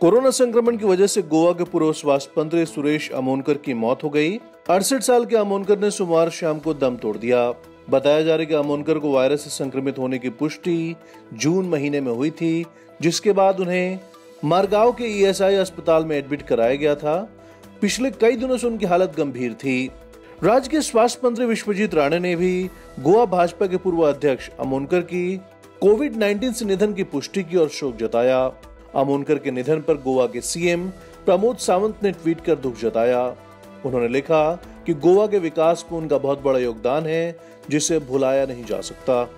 Corona संक्रमण की वजह से गोवा के पूर्व स्वास्थ्य मंत्री सुरेश अमोनकर की मौत हो गई। अड़सठ साल के अमोनकर ने सोमवार शाम को दम तोड़ दिया। बताया जा रहा है कि अमोनकर को वायरस से संक्रमित होने की पुष्टि जून महीने में हुई थी, जिसके बाद उन्हें मारगांव के ईएसआई अस्पताल में एडमिट कराया गया था। पिछले कई दिनों से उनकी हालत गंभीर थी। राज्य के स्वास्थ्य मंत्री विश्वजीत राणे ने भी गोवा भाजपा के पूर्व अध्यक्ष अमोनकर की कोविड 19 से निधन की पुष्टि की और शोक जताया। अमोनकर के निधन पर गोवा के सीएम प्रमोद सावंत ने ट्वीट कर दुख जताया। उन्होंने लिखा कि गोवा के विकास को उनका बहुत बड़ा योगदान है, जिसे भुलाया नहीं जा सकता।